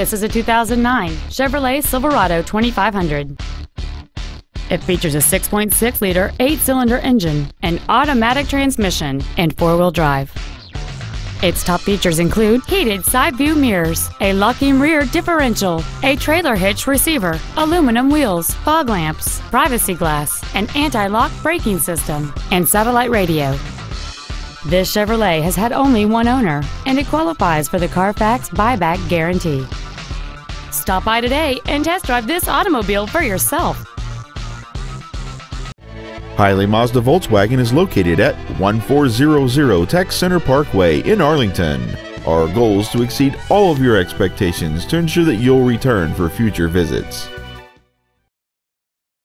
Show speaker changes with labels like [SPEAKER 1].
[SPEAKER 1] This is a 2009 Chevrolet Silverado 2500. It features a 6.6 liter, 8 cylinder engine, an automatic transmission, and four wheel drive. Its top features include heated side view mirrors, a locking rear differential, a trailer hitch receiver, aluminum wheels, fog lamps, privacy glass, an anti-lock braking system, and satellite radio. This Chevrolet has had only one owner, and it qualifies for the Carfax buyback guarantee. Stop by today and test drive this automobile for yourself.
[SPEAKER 2] Hiley Mazda Volkswagen is located at 1400 Tech Center Parkway in Arlington. Our goal is to exceed all of your expectations to ensure that you'll return for future visits.